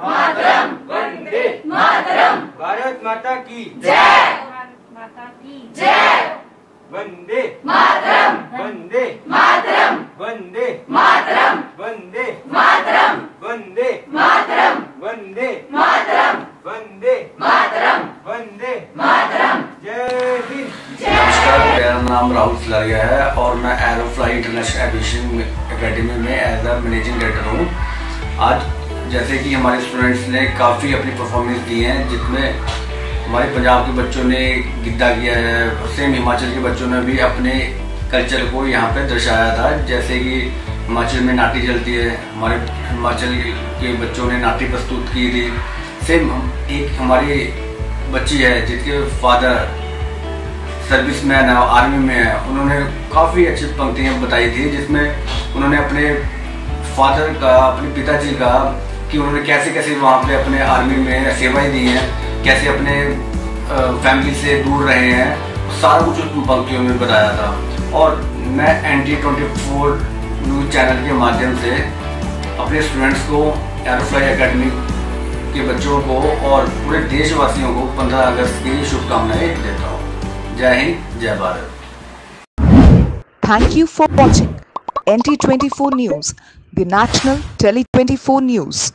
मातरम वंदे मातरम। भारत माता की जय। माता की जय वंदे मातरम। वंदे मातरम। वंदे मातरम। वंदे मातरम। वंदे मातरम। वंदे मातरम। वंदे मातरम। वंदे मातरम। जय हिंद। जय। मेरा नाम राहुल खिलाड़िया है और मैं एरोफ्लाई इंटरनेशनल एविएशन अकेडमी में एज अ मैनेजिंग डायरेक्टर हूँ। आज जैसे कि हमारे स्टूडेंट्स ने काफ़ी अपनी परफॉर्मेंस दी हैं जिसमें हमारे पंजाब के बच्चों ने गिद्दा किया है सेम हिमाचल के बच्चों ने भी अपने कल्चर को यहाँ पे दर्शाया था। जैसे कि हिमाचल में नाटी चलती है, हमारे हिमाचल के बच्चों ने नाटी प्रस्तुत की थी। सेम एक हमारी बच्ची है, जिसके फादर सर्विस मैन है आर्मी में है। उन्होंने काफ़ी अच्छी पंक्तियाँ बताई थी, जिसमें उन्होंने अपने फादर का, अपने पिताजी का कि उन्होंने कैसे कैसे वहाँ पे अपने आर्मी में सेवाएँ दी हैं कैसे अपने फैमिली से दूर रहे हैं सारा कुछ उन पंक्तियों में बताया था। और मैं N T twenty four news channel के माध्यम से अपने स्टूडेंट्स को एरोफ्लाई अकेडमी के बच्चों को और पूरे देशवासियों को 15 अगस्त की शुभकामनाएँ देता हूँ। जय हिंद जय Bharat. Thank you for watching NT24 News, the national Tele 24 News.